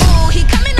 Ooh, he coming